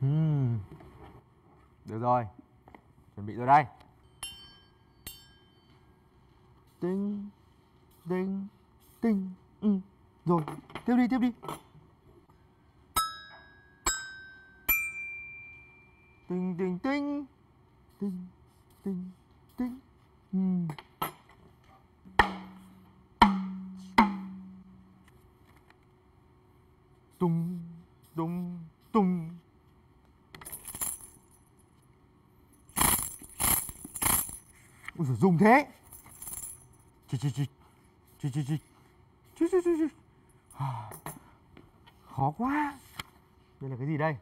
Hmm. Được rồi. Chuẩn bị rồi đây. Tinh Tinh Tinh. Ừ. Rồi. Tiếp đi tiếp đi. Tinh tinh tinh. Tinh Tinh Tinh. Ừ. Tung Tung Tung Ui giời, dùng thế. Chị chị chị Chị chị chị Chị chị chị à, Khó quá. Đây là cái gì đây?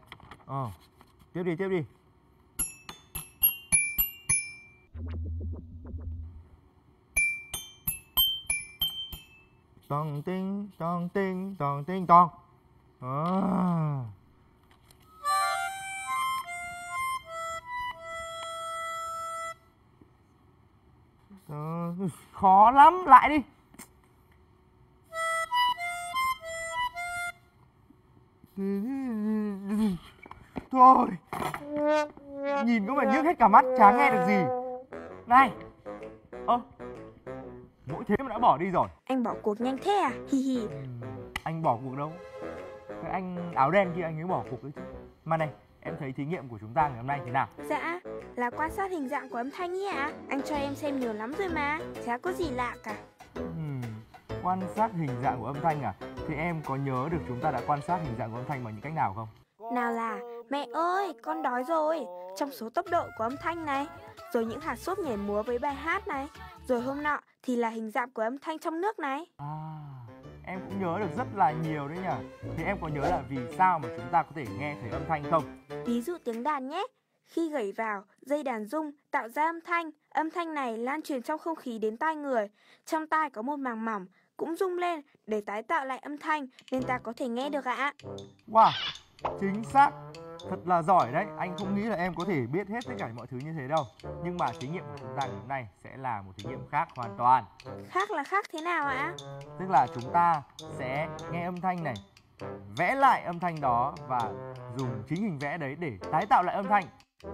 Ờ Tiếp đi tiếp đi. Tòng tinh tòng tinh tòng tinh tòng. À. Khó lắm lại đi. Thôi nhìn có mà nhức hết cả mắt chả nghe được gì. Này ơ mỗi thế mà đã bỏ đi rồi. Anh bỏ cuộc nhanh thế à? Hi hi. anh bỏ cuộc đâu? Cái anh áo đen kia anh ấy bỏ cuộc đấy chứ. Mà này em thấy thí nghiệm của chúng ta ngày hôm nay thế nào Dạ, là quan sát hình dạng của âm thanh ý ạ. Anh cho em xem nhiều lắm rồi mà. Chả có gì lạ cả. Ừm, quan sát hình dạng của âm thanh à thì em có nhớ được chúng ta đã quan sát hình dạng của âm thanh bằng những cách nào không Nào là, mẹ ơi, con đói rồi. Trong số tốc độ của âm thanh này. Rồi những hạt xốp nhảy múa với bài hát này. Rồi hôm nọ thì là hình dạng của âm thanh trong nước này. à em cũng nhớ được rất là nhiều đấy nhỉ thì em có nhớ là vì sao mà chúng ta có thể nghe thấy âm thanh không Ví dụ tiếng đàn nhé. Khi gảy vào, dây đàn rung tạo ra âm thanh. Âm thanh này lan truyền trong không khí đến tai người. Trong tai có một màng mỏng cũng rung lên để tái tạo lại âm thanh nên ta có thể nghe được ạ. wow chính xác thật là giỏi đấy anh không nghĩ là em có thể biết hết tất cả mọi thứ như thế đâu nhưng mà thí nghiệm của chúng ta ngày hôm nay sẽ là một thí nghiệm khác hoàn toàn Khác là khác thế nào ạ? tức là chúng ta sẽ nghe âm thanh này vẽ lại âm thanh đó và dùng chính hình vẽ đấy để tái tạo lại âm thanh.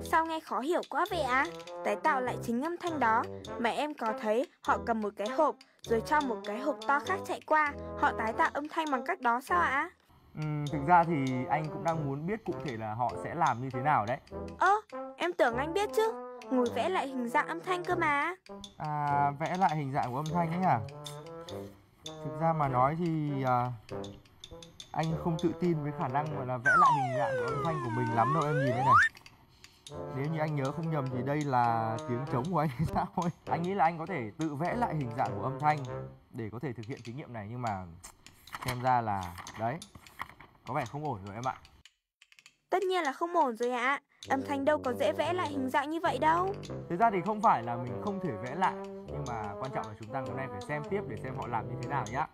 Sao nghe khó hiểu quá vậy ạ? Tái tạo lại chính âm thanh đó. Mà em có thấy họ cầm một cái hộp rồi cho một cái hộp to khác chạy qua. Họ tái tạo âm thanh bằng cách đó sao ạ? Ừm, thực ra thì anh cũng đang muốn biết cụ thể là họ sẽ làm như thế nào đấy. Ơ, em tưởng anh biết chứ. Ngồi vẽ lại hình dạng âm thanh cơ mà. À, vẽ lại hình dạng của âm thanh ấy à thực ra mà nói thì à, anh không tự tin với khả năng mà là vẽ lại hình dạng của âm thanh của mình lắm đâu em nhìn đây này. Nếu như anh nhớ không nhầm thì đây là tiếng trống của anh hay sao ấy? Anh nghĩ là anh có thể tự vẽ lại hình dạng của âm thanh để có thể thực hiện thí nghiệm này nhưng mà xem ra là đấy có vẻ không ổn rồi em ạ. Tất nhiên là không ổn rồi ạ. Âm thanh đâu có dễ vẽ lại hình dạng như vậy đâu. Thực ra thì không phải là mình không thể vẽ lại nhưng mà quan trọng là chúng ta ngày hôm nay phải xem tiếp để xem họ làm như thế nào nhá